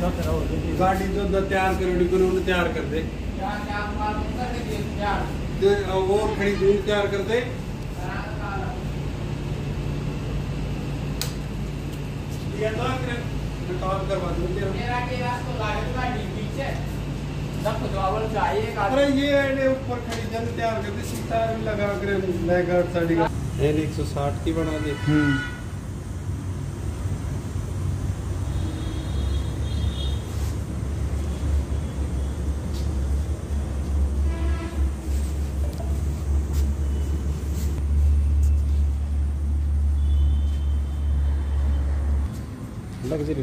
सत्रह में तो गाड़ी जो तैयार को कर दे। और खड़ी दूर तैयार कर दे। ये तो कर काम करवा दूँ तेरा। अरे ये एडे ऊपर खड़ी जन तैयार कर दे सीता लगा कर लेगा साड़ी का। एन 160 की बना दे। लग्जरी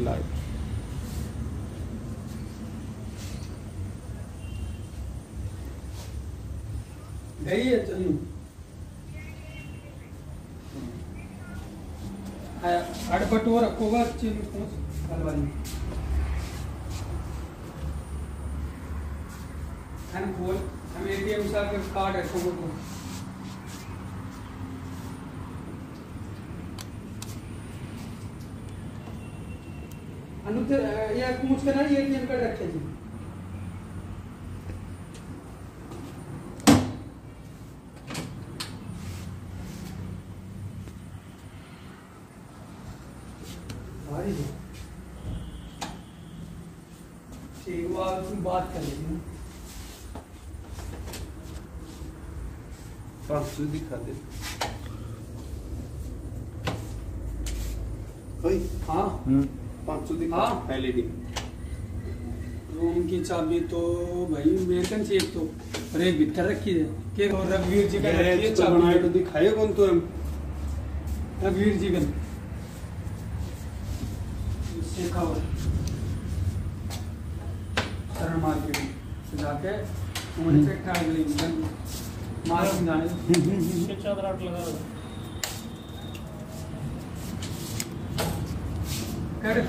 लाइफ है तो यूँ रखोगा अच्छी हम हम एटीएम से कार्ड रखोगे अनुतर ये मुझ ये एटीएम कार्ड रखे जी। ठीक वो आप बात कर लेंगे। पाँच सौ दिखा दे। हाँ। पाँच सौ दिखा। हाँ। एलईडी रूम की चाबी तो भाई अमेरिकन चाहिए तो। एक भीतर रखी है। के और रघुवीर जी का रखी है तो बनाए तो दिखाए कौन तो हम। रघुवीर जी का। सीखा हुआ शरण मार्केट से जाके उन्होंने से खा गई मार्केट जाने। चादर आठ लगा दो कर